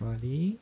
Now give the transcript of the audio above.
Wali